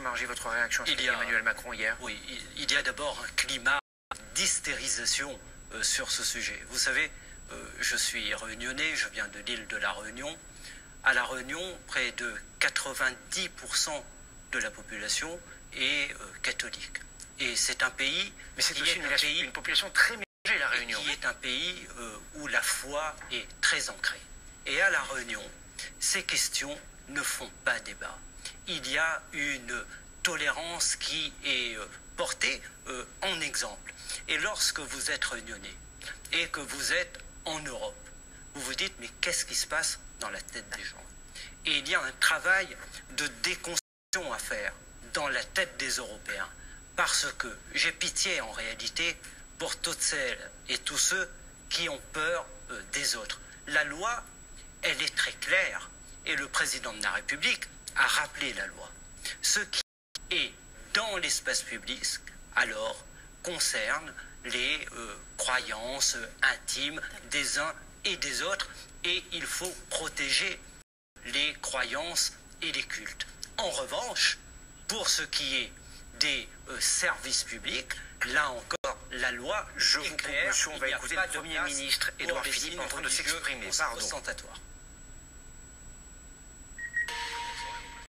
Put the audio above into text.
Votre réaction a- Emmanuel Macron hier Oui, il- il y a d'abord un climat d'hystérisation euh, sur ce sujet. Vous savez, euh, je suis réunionnais, je viens de l'île de la Réunion. À la Réunion, près de 90% de la population est euh, catholique. Et c'est un pays Mais c'est aussi une, un pays une population très mélangée, la Réunion. qui est un pays où la foi est très ancrée. Et à La Réunion, ces questions ne font pas débat. Il y a une tolérance qui est euh, portée euh, en exemple. Et lorsque vous êtes réunionnais et que vous êtes en Europe, vous vous dites mais qu'est-ce qui se passe dans la tête des gens? Et il y a un travail de déconstruction à faire dans la tête des Européens. Parce que j'ai pitié en réalité pour toutes celles et tous ceux qui ont peur euh, des autres. La loi, elle est très claire et le président de la République a rappelé la loi. Ce qui est dans l'espace public, alors, concerne les euh, croyances intimes des uns et des autres et il faut protéger les croyances et les cultes. En revanche, pour ce qui est des euh, services publics, là encore, la loi Je est vous propose, on va écouter le Premier ministre Édouard Philippe en train de s'exprimer. ostentatoires.